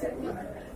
सकती